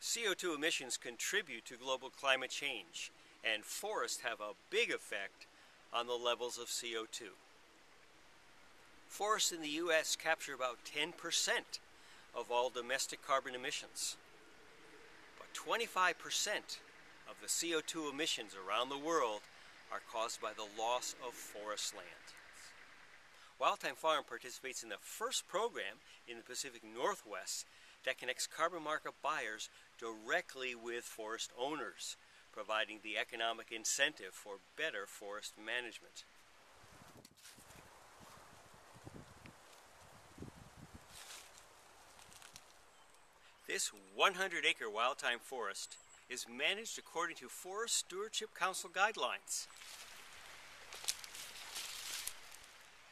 CO2 emissions contribute to global climate change, and forests have a big effect on the levels of CO2. Forests in the U.S. capture about 10% of all domestic carbon emissions. But 25% of the CO2 emissions around the world are caused by the loss of forest land. Wild Thyme Farm participates in the first program in the Pacific Northwest that connects carbon market buyers directly with forest owners, providing the economic incentive for better forest management. This 100 acre Wild Thyme forest is managed according to Forest Stewardship Council guidelines.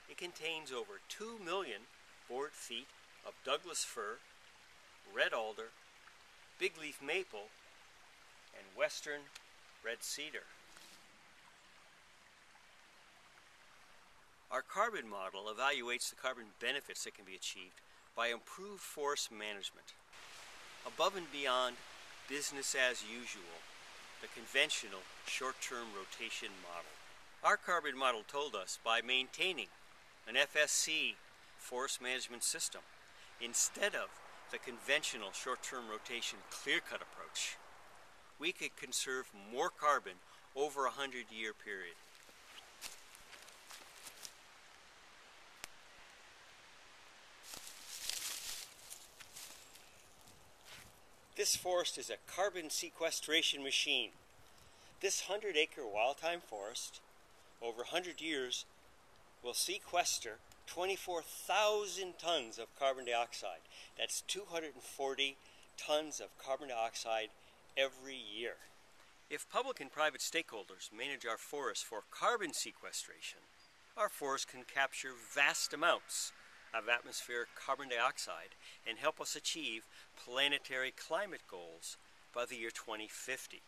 It contains over 2 million board feet of Douglas fir, red alder, big leaf maple, and western red cedar. Our carbon model evaluates the carbon benefits that can be achieved by improved forest management. Above and beyond business as usual, the conventional short-term rotation model. Our carbon model told us by maintaining an FSC forest management system instead of the conventional short-term rotation clear-cut approach, we could conserve more carbon over a 100-year period. This forest is a carbon sequestration machine. This 100 acre Wild Thyme forest, over 100 years, will sequester 24,000 tons of carbon dioxide. That's 240 tons of carbon dioxide every year. If public and private stakeholders manage our forests for carbon sequestration, our forests can capture vast amounts of atmospheric carbon dioxide and help us achieve planetary climate goals by the year 2050.